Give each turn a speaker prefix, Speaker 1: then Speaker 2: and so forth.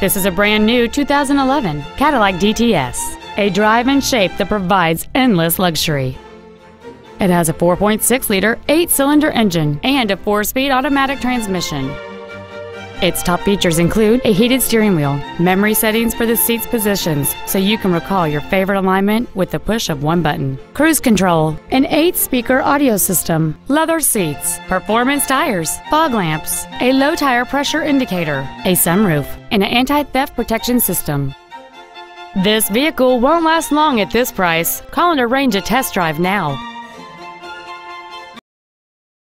Speaker 1: This is a brand new 2011 Cadillac DTS, a drive and shape that provides endless luxury. It has a 4.6-liter eight-cylinder engine and a four-speed automatic transmission. Its top features include a heated steering wheel, memory settings for the seat's positions so you can recall your favorite alignment with the push of one button, cruise control, an eight speaker audio system, leather seats, performance tires, fog lamps, a low tire pressure indicator, a sunroof, and an anti theft protection system. This vehicle won't last long at this price. Call and arrange a test drive now.